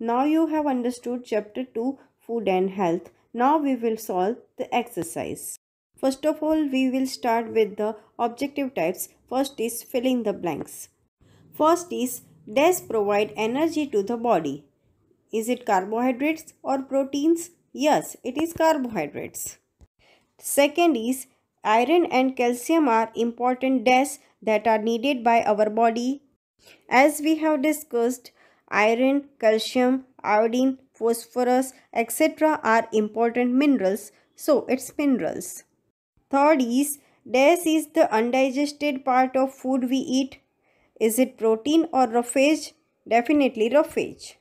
now you have understood chapter 2 food and health. Now we will solve the exercise. First of all, we will start with the objective types. First is filling the blanks. First is does provide energy to the body. Is it carbohydrates or proteins? Yes, it is carbohydrates. Second is iron and calcium are important days that are needed by our body. As we have discussed, iron, calcium, iodine, phosphorus, etc. are important minerals. So, it's minerals. Third is dash is the undigested part of food we eat. Is it protein or roughage? Definitely roughage.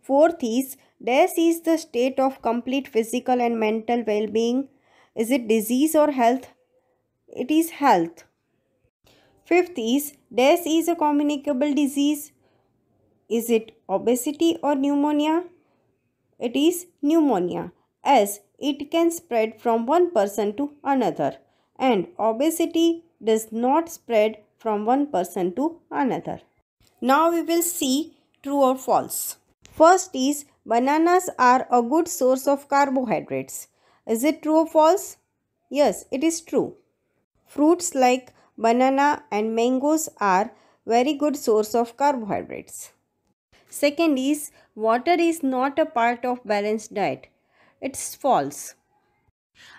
Fourth is dash is the state of complete physical and mental well-being. Is it disease or health? It is health. Fifth is dash is a communicable disease. Is it obesity or pneumonia? It is pneumonia as it can spread from one person to another and obesity does not spread from one person to another. Now we will see true or false. First is bananas are a good source of carbohydrates. Is it true or false? Yes, it is true. Fruits like banana and mangoes are very good source of carbohydrates. Second is water is not a part of balanced diet. It's false.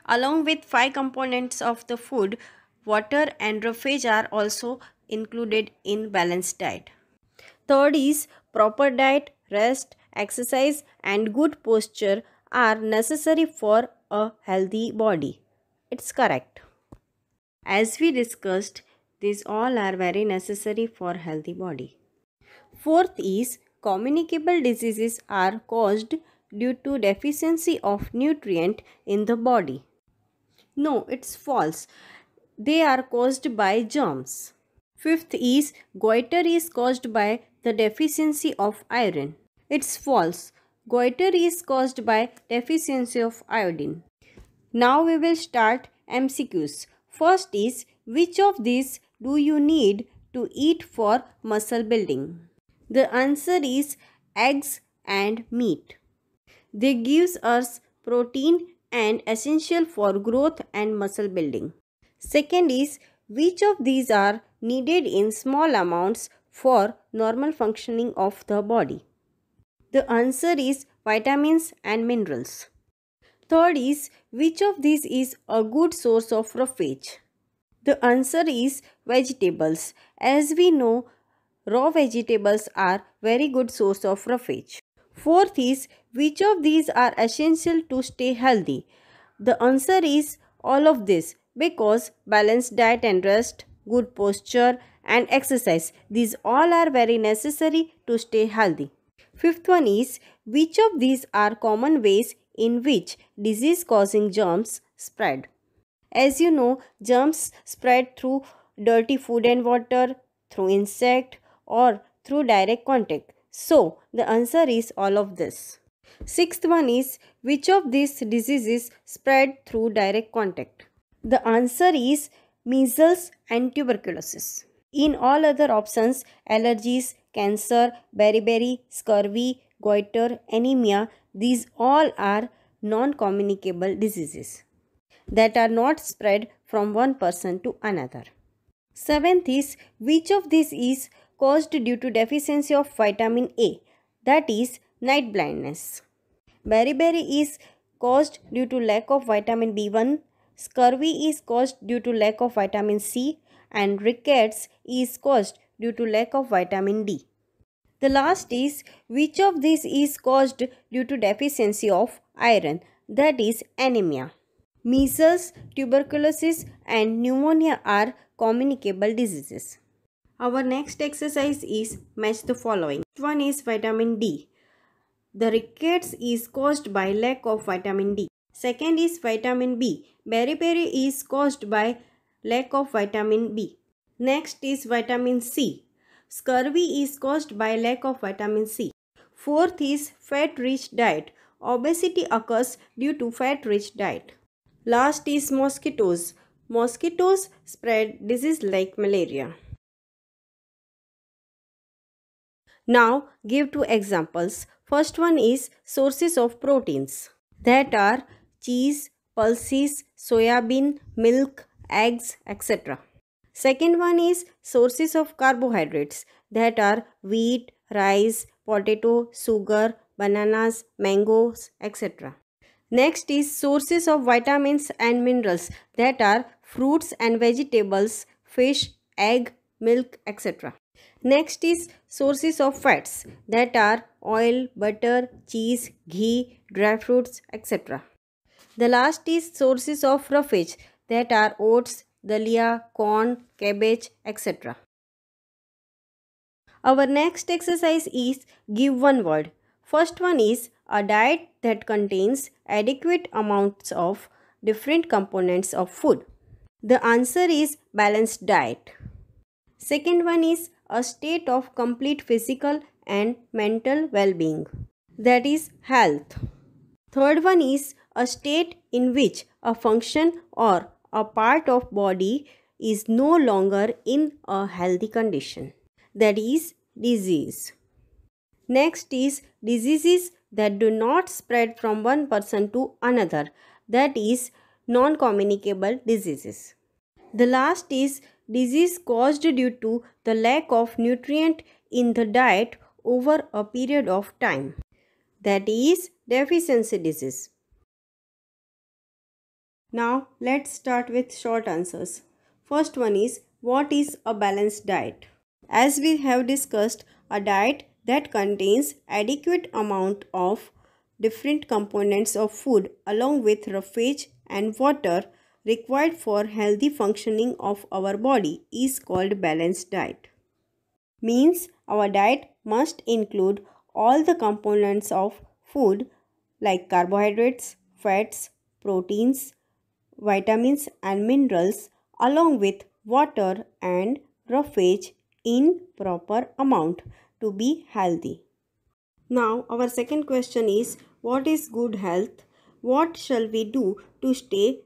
Along with five components of the food, water and roughage are also included in balanced diet. Third is proper diet, rest, exercise and good posture are necessary for a healthy body. It's correct. As we discussed, these all are very necessary for healthy body. Fourth is communicable diseases are caused due to deficiency of nutrient in the body. No, it's false. They are caused by germs. Fifth is goiter is caused by the deficiency of iron. It's false. Goiter is caused by deficiency of iodine. Now we will start MCQs. First is which of these do you need to eat for muscle building? The answer is eggs and meat. They gives us protein and essential for growth and muscle building. Second is which of these are needed in small amounts for normal functioning of the body? The answer is vitamins and minerals. Third is which of these is a good source of roughage? The answer is vegetables. As we know, raw vegetables are very good source of roughage. Fourth is which of these are essential to stay healthy? The answer is all of this because balanced diet and rest, good posture and exercise these all are very necessary to stay healthy. Fifth one is which of these are common ways in which disease causing germs spread? As you know, germs spread through dirty food and water, through insect or through direct contact. So, the answer is all of this. Sixth one is which of these diseases spread through direct contact? The answer is measles and tuberculosis. In all other options, allergies, cancer, beriberi, scurvy, goiter, anemia, these all are non-communicable diseases that are not spread from one person to another. Seventh is which of these is caused due to deficiency of vitamin A that is night blindness. Beriberi is caused due to lack of vitamin B1, scurvy is caused due to lack of vitamin C and rickets is caused due to lack of vitamin D. The last is which of these is caused due to deficiency of iron that is anemia. Measles, tuberculosis and pneumonia are communicable diseases. Our next exercise is match the following. One is vitamin D. The rickets is caused by lack of vitamin D. Second is vitamin B. Beriberi is caused by lack of vitamin B. Next is vitamin C. Scurvy is caused by lack of vitamin C. Fourth is fat-rich diet. Obesity occurs due to fat-rich diet. Last is mosquitoes. Mosquitoes spread disease like malaria. Now give two examples. First one is sources of proteins that are cheese, pulses, soya bean, milk, eggs, etc. Second one is sources of carbohydrates that are wheat, rice, potato, sugar, bananas, mangoes, etc. Next is sources of vitamins and minerals that are fruits and vegetables, fish, egg, milk, etc. Next is sources of fats that are oil, butter, cheese, ghee, dry fruits, etc. The last is sources of roughage that are oats, dalia, corn, cabbage, etc. Our next exercise is give one word. First one is a diet that contains adequate amounts of different components of food. The answer is balanced diet. Second one is a state of complete physical and mental well-being. That is health. Third one is a state in which a function or a part of body is no longer in a healthy condition. That is disease. Next is diseases that do not spread from one person to another, that is, non communicable diseases. The last is disease caused due to the lack of nutrient in the diet over a period of time, that is, deficiency disease. Now, let's start with short answers. First one is what is a balanced diet? As we have discussed, a diet that contains adequate amount of different components of food along with roughage and water required for healthy functioning of our body is called balanced diet. Means our diet must include all the components of food like carbohydrates, fats, proteins, vitamins and minerals along with water and roughage in proper amount to be healthy. Now, our second question is What is good health? What shall we do to stay?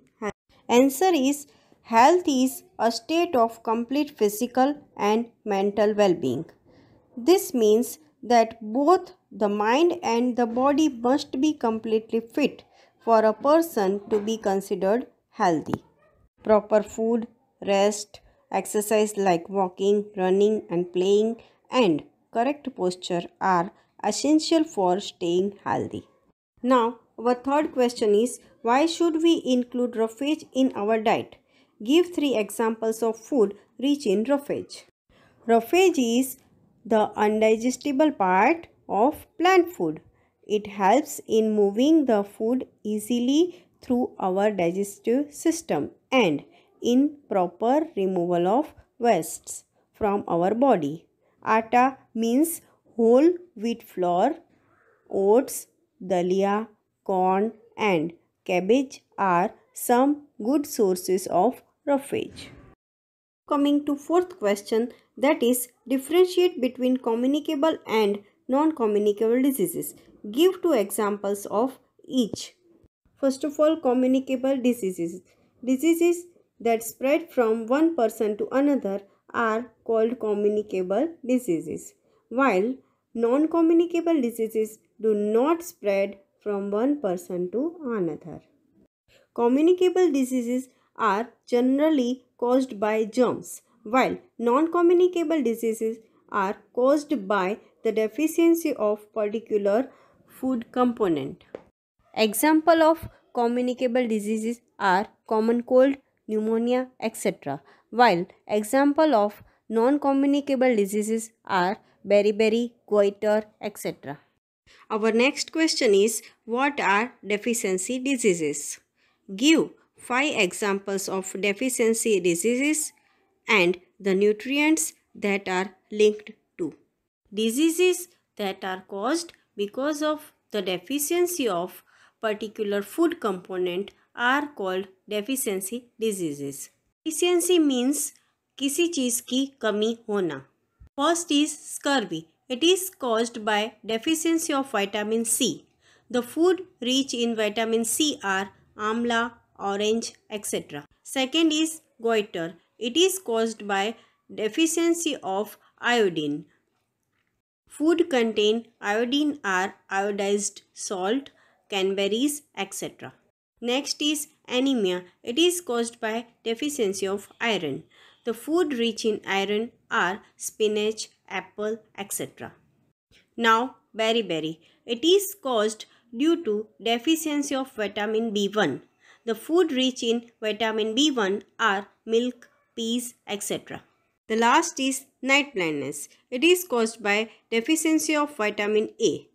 Answer is Health is a state of complete physical and mental well being. This means that both the mind and the body must be completely fit for a person to be considered healthy. Proper food, rest, exercise like walking, running, and playing, and correct posture are essential for staying healthy. Now, our third question is why should we include roughage in our diet? Give three examples of food rich in roughage. Roughage is the undigestible part of plant food. It helps in moving the food easily through our digestive system and in proper removal of wastes from our body. Atta means whole wheat flour. Oats, dalia, corn and cabbage are some good sources of roughage. Coming to fourth question that is differentiate between communicable and non-communicable diseases. Give two examples of each. First of all communicable diseases. Diseases that spread from one person to another are called communicable diseases, while non communicable diseases do not spread from one person to another. Communicable diseases are generally caused by germs, while non communicable diseases are caused by the deficiency of particular food component. Example of communicable diseases are common cold, pneumonia, etc while example of non-communicable diseases are beriberi, goiter, etc. Our next question is what are deficiency diseases? Give 5 examples of deficiency diseases and the nutrients that are linked to. Diseases that are caused because of the deficiency of particular food component are called deficiency diseases. Deficiency means किसी चीज़ की कमी होना first is scurvy It is caused by deficiency of vitamin C. The food rich in vitamin C are amla, orange, etc. Second is goiter. It is caused by deficiency of iodine. Food contain iodine are iodized salt, cranberries, etc. Next is anemia. It is caused by deficiency of iron. The food rich in iron are spinach, apple, etc. Now, beriberi. It is caused due to deficiency of vitamin B1. The food rich in vitamin B1 are milk, peas, etc. The last is night blindness. It is caused by deficiency of vitamin A.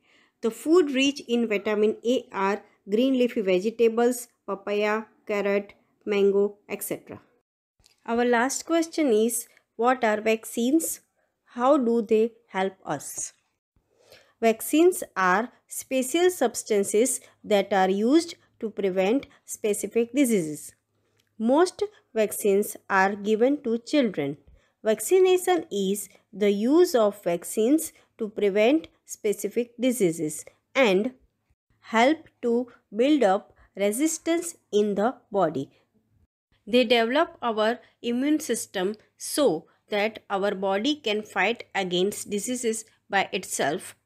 The food rich in vitamin A are green leafy vegetables, papaya, carrot, mango, etc. Our last question is what are vaccines? How do they help us? Vaccines are special substances that are used to prevent specific diseases. Most vaccines are given to children. Vaccination is the use of vaccines to prevent specific diseases and help to build up resistance in the body. They develop our immune system so that our body can fight against diseases by itself.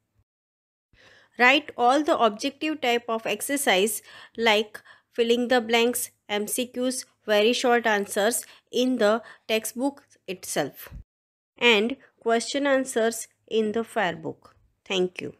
Write all the objective type of exercise like filling the blanks, MCQs, very short answers in the textbook itself and question answers in the fair book. Thank you.